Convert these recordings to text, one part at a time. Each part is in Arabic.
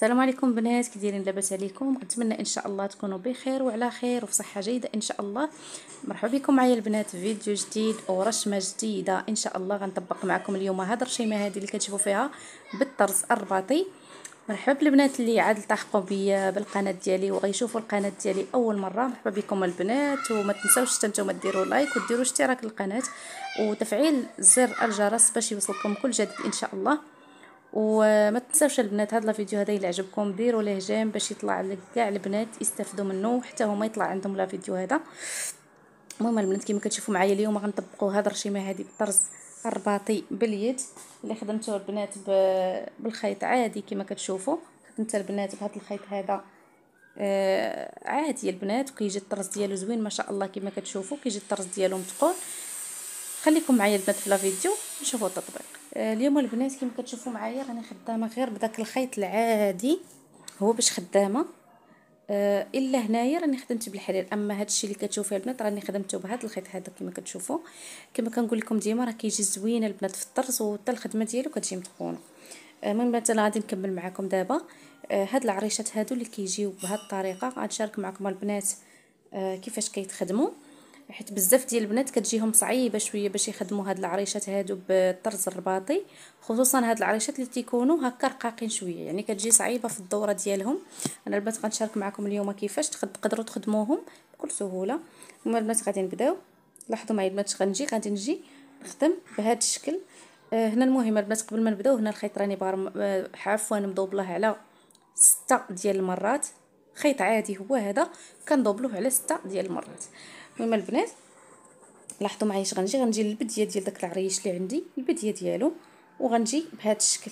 السلام عليكم بنات كي دايرين لاباس عليكم؟ كنتمنى إن شاء الله تكونوا بخير وعلى خير وفي صحة جيدة إن شاء الله. مرحبا بكم معايا البنات في فيديو جديد ورشمة جديدة إن شاء الله غنطبق معكم اليوم. هاد الرشيمة هذه اللي كتشوفوا فيها بالطرز الرباطي. مرحبا بالبنات اللي عاد التحقوا بيا بالقناة ديالي وغيشوفوا القناة ديالي أول مرة. مرحبا بكم البنات وما تنساوش حتى نتوما ديروا لايك وديروا اشتراك للقناة وتفعيل زر الجرس باش يوصلكم كل جديد إن شاء الله. وما تنساوش البنات هذا الفيديو هذا الا عجبكم ديروا ليه جيم باش يطلع لك كاع البنات يستافدوا منه وحتى هما يطلع عندهم لا فيديو هذا. المهم البنات كما كتشوفوا معايا اليوم غنطبقوا هذا الرشيمة هذه بالطرز الرباطي باليد اللي خدمته البنات بالخيط عادي كما كتشوفوا. خدمت البنات بهذا الخيط هذا آه عادي البنات وكيجي الطرز ديالو زوين ما شاء الله كما كتشوفوا كيجي الطرز ديالو متقون. خليكم معايا البنات في لا فيديو نشوفوا التطبيق. اليوم البنات كما كتشوفوا معايا راني خدامة غير بداك الخيط العادي هو باش خدامة. آه إلا هنايا راني خدمت بالحرير أما هذا الشيء اللي كتشوفوا البنات راني خدمته بهذا الخيط هذا كما كتشوفوا. كما كنقول لكم ديما راه كيجي زوين البنات في الطرز وحتى الخدمة ديالو كتجي متقونة. آه، المهم أنا غادي نكمل معكم دابا. آه هاد العريشات هادو اللي كيجيو بهاد الطريقة غنشارك معكم البنات آه كيفاش كيتخدموا. حيت بزاف ديال البنات كتجيهم صعيبة شوية باش يخدموا هاد العريشات هادو بالطرز الرباطي خصوصا هاد العريشات اللي تيكونوا هكا رقاقين شوية. يعني كتجي صعيبة في الدورة ديالهم. أنا البنات غنشارك معكم اليوم كيفاش تقدروا تخدموهم بكل سهولة. هما البنات غادي نبداو. لاحظوا معايا البنات غنجي؟ غادي نجي نخدم بهذا الشكل. آه هنا المهم البنات قبل ما نبداو هنا الخيط راني بار آه عفوا مضوبله على ستة ديال المرات. خيط عادي هو هذا كندوبلوه على ستة ديال المرات. المهم البنات لاحظوا معايا اش غنجي؟ غنجي للبديه ديال داك العريش اللي عندي البديه ديالو وغنجي بهذا الشكل.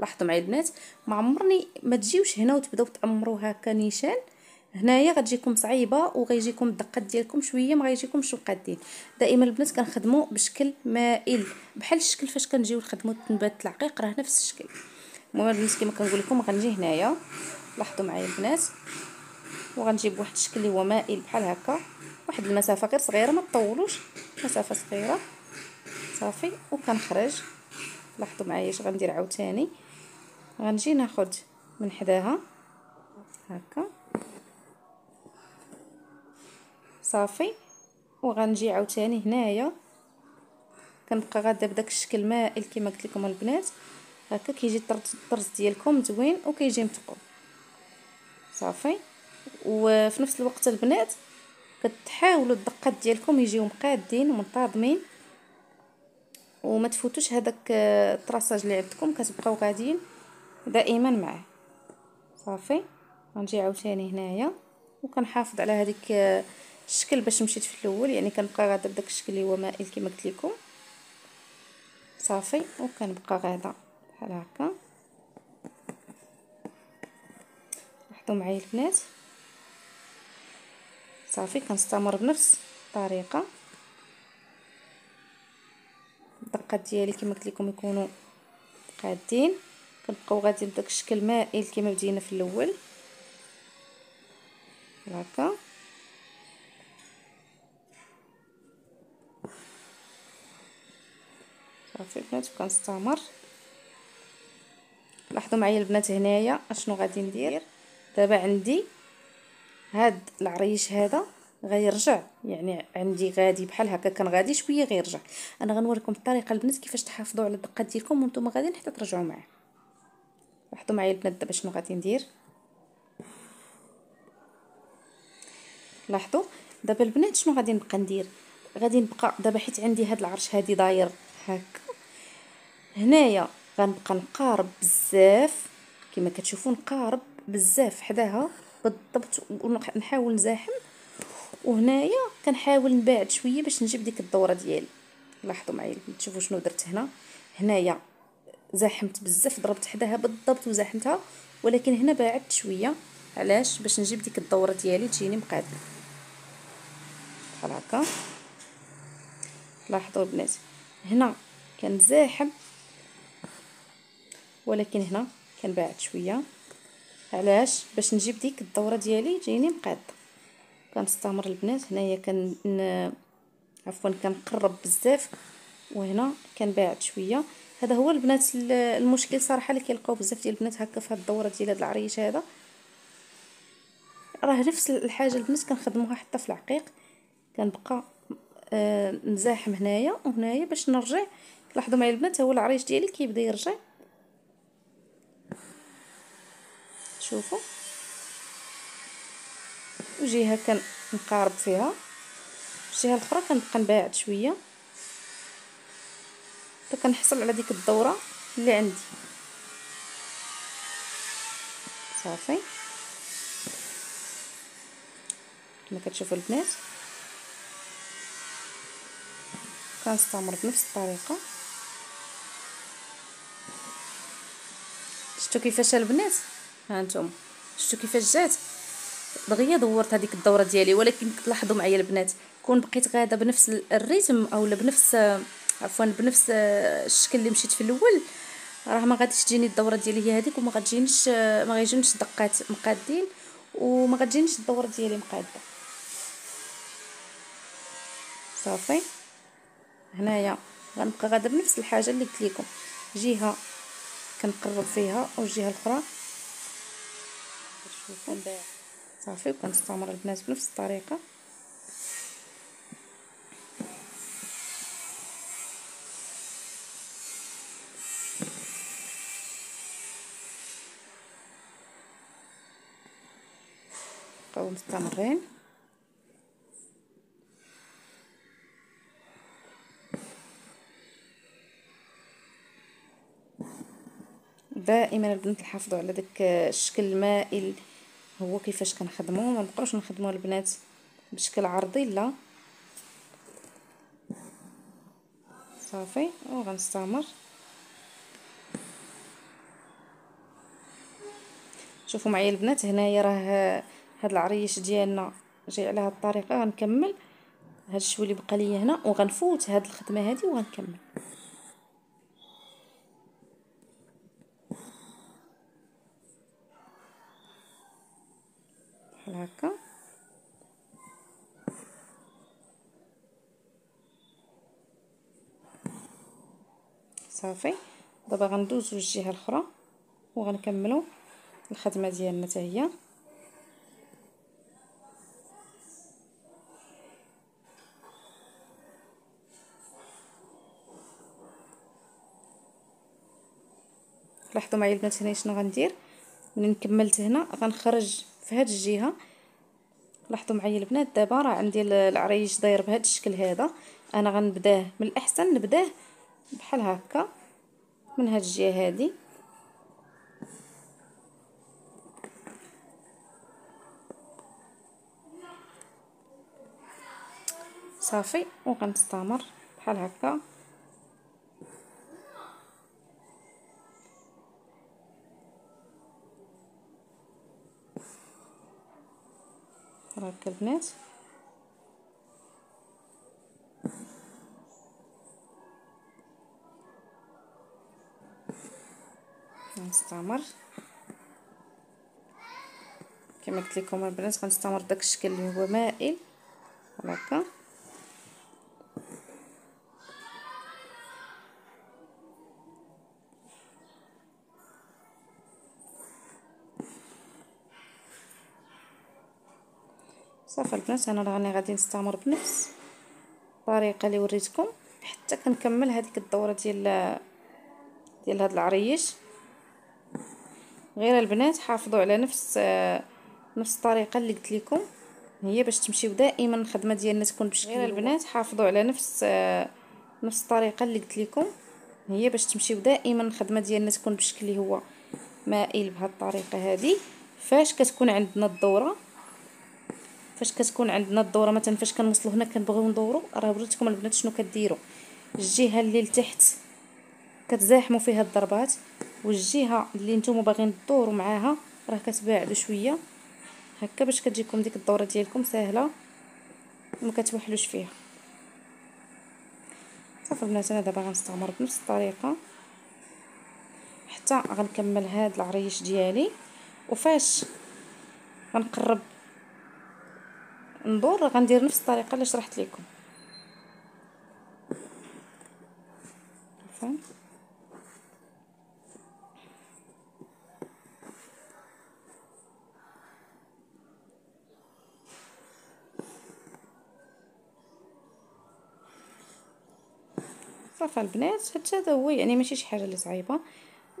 لاحظوا معايا البنات ما عمرني ما تجيوش هنا وتبداو تعمروا هكا نيشان. هنايا غتجيكم صعيبة وغيجيكم الدقات ديالكم شوية ما غيجيكمش مقادين دائما البنات كنخدموا بشكل مائل بحال الشكل فاش كنجيو نخدموا التنبات العقيق راه نفس الشكل. المهم البنات كما كنقول لكم غنجي هنايا. لاحظوا معايا البنات وغنجيب واحد الشكل اللي هو مائل بحال هكا. واحد المسافة غير صغيرة ما تطولوش. مسافة صغيرة. صافي. وكنخرج. لاحظوا معايا اش غندير عاوتاني. غنجي ناخد من حداها. هكا. صافي. وغنجي عاوتاني هنايا. كنبقى غاده بداك الشكل مائل كما قلت لكم البنات. هكا كيجي الطرز ديالكم زوين وكيجي متقول صافي. وفي نفس الوقت البنات كتحاولوا الدقات ديالكم يجيو مقادين ومنتظمين. وما تفوتوش هذاك الطراساج اللي عندكم كتبقاو غاديين دائما معاه. صافي. غنجي عاوتاني هنايا. وكنحافظ على هذيك الشكل باش مشيت في الأول. يعني كنبقى غاده بداك الشكل اللي هو مائل كما قلت لكم. صافي. وكنبقى غاده بحال هكا. لاحظوا معايا البنات. صافي كنستمر بنفس الطريقة. الدقات ديالي كما قلت لكم يكونوا قادين كنبقاو غاديين بداك الشكل مائل كما بدينا في الأول. هكا. صافي البنات كنستمر لاحظوا معايا البنات هنايا أشنو غادي ندير. دابا عندي هاد العريش هذا غيرجع. يعني عندي غادي بحال هكا كان غادي شوية غيرجع. أنا غنوريكم الطريقة البنات كيفاش تحافظوا على الدقات ديالكم وأنتم غاديين حتى ترجعوا معاه لاحظوا معايا البنات دابا شنو غادي ندير. لاحظوا دابا البنات شنو غادي نبقى ندير؟ غادي نبقى دابا حيت عندي هاد العرش هادي داير هكا هنايا غنبقى نقارب بزاف. كما كتشوفوا نقارب بزاف حداها. بالضبط ونحاول نزاحم. وهنايا كنحاول نبعد شوية باش نجيب ديك الدورة ديالي. لاحظوا معايا تشوفوا شنو درت هنا. هنايا زاحمت بزاف ضربت حداها بالضبط وزاحمتها. ولكن هنا بعدت شوية. علاش؟ باش نجيب ديك الدورة ديالي تجيني مقاده بحال هكا. لاحظوا البنات هنا كنزاحم. ولكن هنا كنبعد شوية. علاش؟ باش نجيب ديك الدورة ديالي تجيني مقاده كنستمر البنات هنايا كن عفوا كنقرب بزاف. وهنا كنباعد شوية. هذا هو البنات المشكل صراحة اللي كيلقاو بزاف ديال البنات هكا في هاد الدورة ديال هاد العريش هذا. راه نفس الحاجة البنات كنخدموها حتى في العقيق. كنبقى آه نزاحم هنايا وهنايا باش نرجع. لاحظوا معايا البنات هو العريش ديالي كيبدا يرجع. شوفوا وجهه كنقارب فيها. الجهة الأخرى كنبقى نباعد شوية. حتى كنحصل على ديك الدورة اللي عندي. صافي. كما كتشوفوا البنات. كنستمر بنفس الطريقة. شفتوا كيفاش البنات؟ ها أنتم شفتوا كيفاش جات؟ دغيا دورت هذيك الدورة ديالي ولكن تلاحظوا معايا البنات كون بقيت غاده بنفس الريتم اولا بنفس عفوا بنفس الشكل اللي مشيت في الأول راه ما غاديش تجيني الدورة ديالي هي هذيك وما غتجينيش ما غيجونيش دقات مقادين وما غتجينيش الدورة ديالي مقادة. صافي؟ هنايا غنبقى غاده بنفس الحاجة اللي قلت لكم. جهة كنقرب فيها والجهه الأخرى. صافي وكنستمر البنات بنفس الطريقة. نبقاو مستمرين. دائما البنات نحافظوا على داك الشكل المائل. هو كيفاش كنخدمو ما نبقاوش نخدمو البنات بشكل عرضي لا. صافي وغنستمر شوفوا معايا البنات هنايا راه هاد العريش ديالنا جاي على هاد الطريقة غنكمل. هاد الشوي اللي بقى ليا هنا وغنفوت هاد الخدمة هادي وغنكمل. بحال هكا. صافي. دابا غندوزو للجهه الأخرى وغنكملو الخدمة ديالنا حتى هي. لاحظوا معايا البنات هنا شنو غندير؟ ملي كملت هنا غنخرج في هاد الجهة. لاحظوا معايا البنات دابا راه عندي العريش داير بهذا الشكل هذا. أنا غنبداه من الأحسن نبداه بحال هكا من هاد الجهة هادي. صافي وغنستمر بحال هكا. هكا البنات نستمر. كما قلت لكم البنات غنستمر داك الشكل اللي هو مائل. هكا. صافي البنات أنا راني غادي نستمر بنفس الطريقة اللي وريتكم حتى كنكمل هذيك الدورة ديال ديال هذا العريش. غير البنات حافظوا على نفس نفس الطريقة اللي قلت لكم هي باش تمشيو دائما الخدمة ديالنا تكون بشكل غير البنات حافظوا على نفس نفس الطريقة اللي قلت لكم هي باش تمشيو دائما الخدمة ديالنا تكون بشكل اللي هو مائل بهذه الطريقة هذه فاش كتكون عندنا الدورة فاش كتكون عندنا الدورة مثلا فاش كنوصلوا هنا كنبغيو ندورو راه وريتكم البنات شنو كديروا الجهة اللي لتحت كتزاحموا فيها الضربات والجهة اللي نتوما باغيين تدوروا معاها راه كتباعدوا شوية. هكا باش كتجيكم ديك الدورة ديالكم سهله وما كتوحلوش فيها. صافي البنات أنا دابا غنستمر بنفس الطريقة حتى غنكمل هاد العريش ديالي. وفاش غنقرب ندور غندير نفس الطريقة اللي شرحت لكم. صافي صافا البنات هذا هو يعني ماشي شي حاجة اللي صعيبة.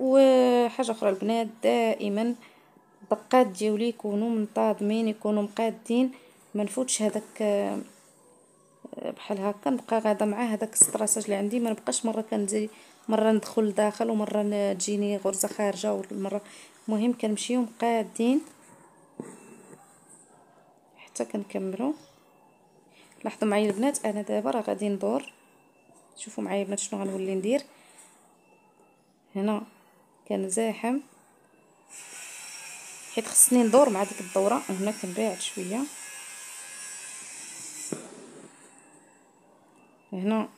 وحاجة أخرى البنات دائما الدقات ديالي يكونوا منتظمين يكونوا مقادين. ما نفوتش هذاك آه، بحال هكا نبقى غادا مع هذاك الستراساج اللي عندي. ما نبقاش مرة كندير مرة ندخل لداخل ومرة تجيني غرزة خارجة ومره المهم كنمشيو مقادين حتى كنكملو. لاحظوا معايا البنات أنا دابا راه غادي ندور. شوفوا معايا البنات شنو غنولي ندير. هنا كنزاحم. حيت خصني ندور مع ديك الدورة. وهنا كنباعد شوية. هنا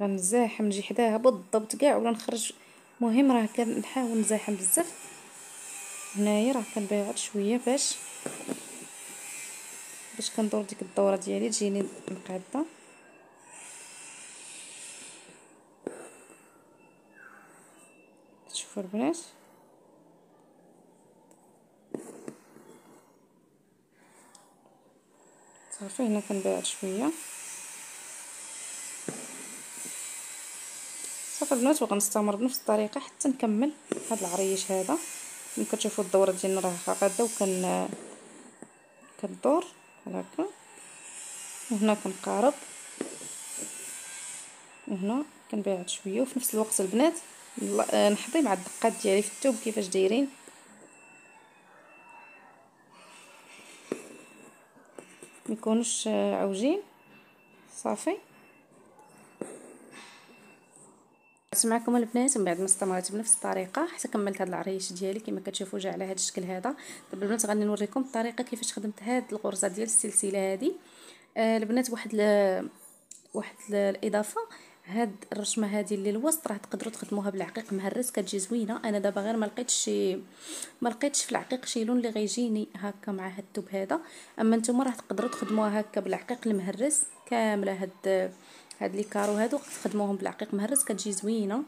غنزاحم نجي حداها بالضبط كاع ولا نخرج. مهم راه كنحاول نزاحم بزاف. هنايا راه كنباعد شوية باش باش كندور ديك الدورة ديالي تجيني مقاده شوفوا البنات. صافي هنا كنباعد شوية. صافي البنات وغنستمر بنفس الطريقة حتى نكمل هذا العريش هذا. كما كتشوفوا الدورة ديالنا راه غاده وكن كدور هكا. وهنا كنقارب. وهنا كنبعد شوية. وفي نفس الوقت البنات نحضي مع الدقات ديالي في الثوب كيفاش دايرين. ميكونوش عوجين صافي. معكم البنات من بعد ما استمريت بنفس الطريقة حتى كملت هذا العريش ديالي كما كتشوفوا جا على هذا الشكل هذا. دابا البنات غادي نوريكم الطريقة كيفاش خدمت هذه الغرزة ديال السلسلة هذه آه البنات واحد ل... واحد الإضافة. هاد الرشمة هذه اللي الوسط راه تقدروا تخدموها بالعقيق مهرس كتجي زوينة. أنا دابا غير ما لقيتش شي ما لقيتش في العقيق شي لون اللي غيجيني هكا مع هاد الثوب هذا. أما نتوما راه تقدروا تخدموها هكا بالعقيق المهرس كاملة هاد هاد لي كارو هادو تخدموهم بالعقيق. مهرس كتجي زوينة.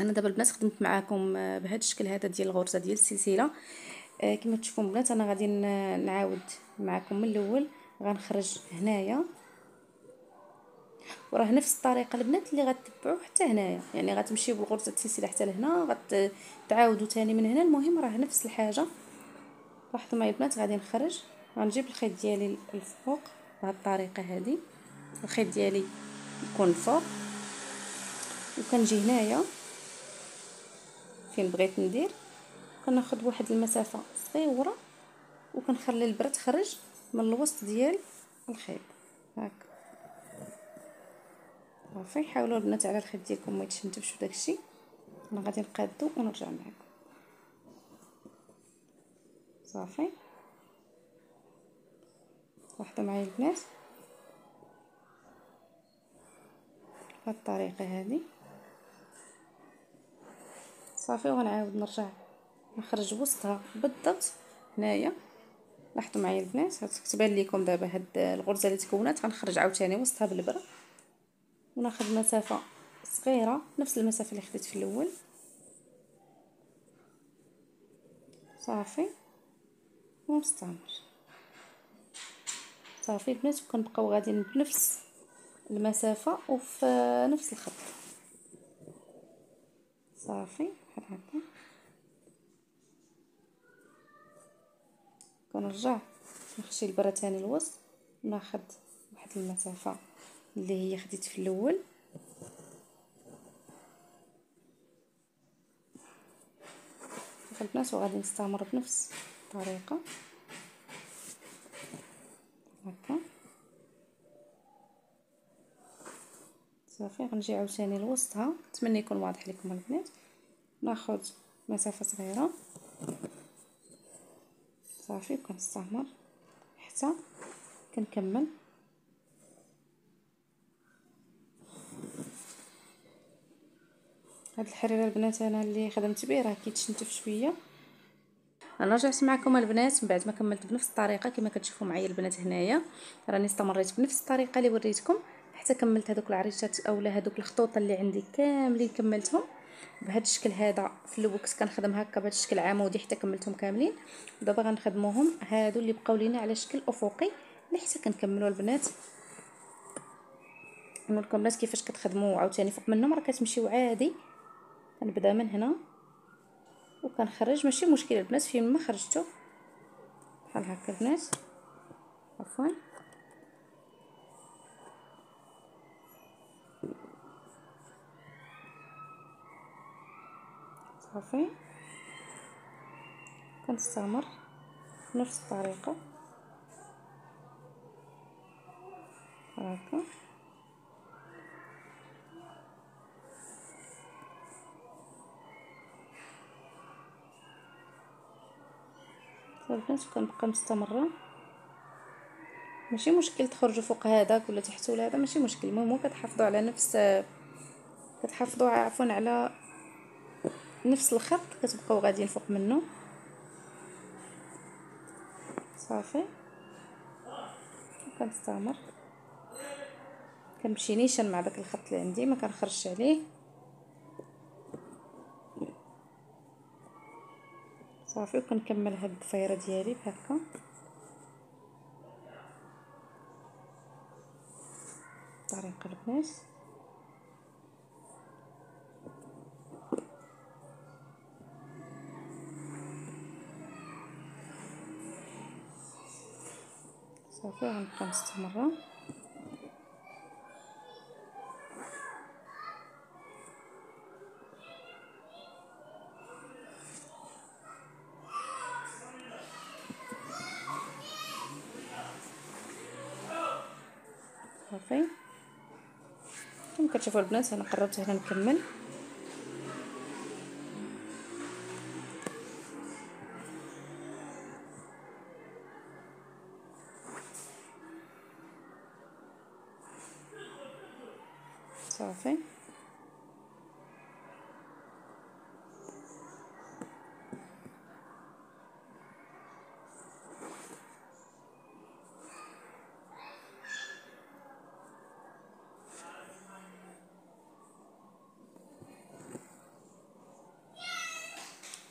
أنا دابا البنات خدمت معاكم آه، بهذا الشكل هذا ديال الغرزة ديال السلسلة. آه كما تشوفوا البنات أنا غادي نعاود معاكم من الأول. غنخرج هنايا. وراه نفس الطريقة البنات اللي غتبعوا حتى هنايا. يعني غتمشيو بالغرزة السلسلة حتى لهنا غتعاودوا ثاني من هنا. المهم راه نفس الحاجة. لاحظوا معايا البنات غادي نخرج. غنجيب الخيط ديالي الفوق بهذه الطريقة هذه الخيط ديالي يكون فوق. وكنجي هنايا. فين بغيت ندير؟ كناخذ واحد المسافة صغيرة وكنخلي البره تخرج من الوسط ديال الخيط هكا صافي حاولوا البنات على الخيط ديالكم ما يتشنتفش وداكشي أنا غادي نقادو ونرجع معكم صافي. لاحظوا معايا البنات. بهذه الطريقة هذه. صافي وغنعاود نرجع نخرج وسطها بالضبط هنايا. لاحظوا معايا البنات؟ تبان لكم دابا هاد الغرزة اللي تكونات. غنخرج عاوتاني وسطها بالبرة. وناخذ مسافة صغيرة نفس المسافة اللي خديت في الأول. صافي. ومستمر صافي البنات وكنبقاو غاديين بنفس المسافة وفي نفس الخط. صافي. بحال هكا كنرجع نخشي البره تاني الوسط ناخذ واحد المسافة اللي هي خديت في الأول. البنات وغادي نستمر بنفس الطريقة هكا صافي غنجي عاوتاني لوسطها. نتمنى يكون واضح لكم البنات. ناخذ مسافة صغيرة. صافي وكنستمر حتى كنكمل. هاد الحريرة البنات أنا اللي خدمت به راه كيتشنتف شوية. أنا رجعت معكم البنات من بعد ما كملت بنفس الطريقة كما كتشوفوا معايا البنات هنايا. راني استمريت بنفس الطريقة اللي وريتكم. حتى كملت هذوك العريشات اولا هذوك الخطوط اللي عندي كاملين كملتهم. بهذا الشكل هذا في ال looks كنخدم هكا بهذا الشكل عمودي حتى كملتهم كاملين. دابا غنخدموهم هادو اللي بقاو لينا على شكل أفقي اللي حتى كنكملوا البنات. نقول لكم الناس كيفاش كتخدموا عاوتاني فوق منهم راه كتمشيو عادي. كنبدا من هنا. وكنخرج ماشي مشكل البنات فين ما خرجتو. بحال هكا البنات. عفوا. صافي كنستمر بنفس الطريقة. هكا. البنات كنبقى مستمرة. ماشي مشكل تخرجوا فوق هذاك ولا تحت ولا هذا ماشي مشكل. المهم كتحافظوا على نفس كتحافظوا عفوا على نفس الخط كتبقاو غاديين فوق منه صافي. كنستمر. كنمشي نيشان مع داك الخط اللي عندي ما كنخرجش عليه. صافي وكنكمل هاد الضفيره ديالي بهكا. طريقة البنات صافي غنبقى مستمره صافي كما كتشوفوا البنات أنا قربت هنا نكمل.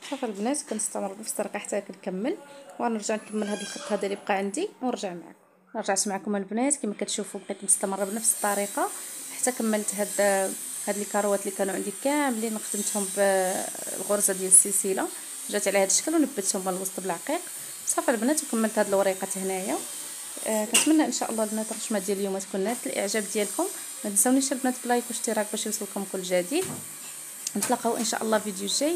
صافي البنات كنستمر بنفس الطريقة حتى كنكمل. ونرجع نكمل هذا الخط هذا اللي بقى عندي ونرجع معكم. رجعت معكم البنات كما كتشوفوا بقيت مستمرة بنفس الطريقة. حتى كملت هاد هاد لي كاروات اللي كانوا عندي كاملين خدمتهم بالغرزة ديال السلسلة. جات على هذا الشكل ونبتهم من الوسط بالعقيق. صافي البنات وكملت هاد الوريقات هنايا. آه كنتمنى إن شاء الله البنات الرشمة ديال اليوم تكون نالت الإعجاب ديالكم. ما تنساونيش البنات بلايك واشتراك باش يوصلكم كل جديد. نتلاقاو إن شاء الله فيديو جاي.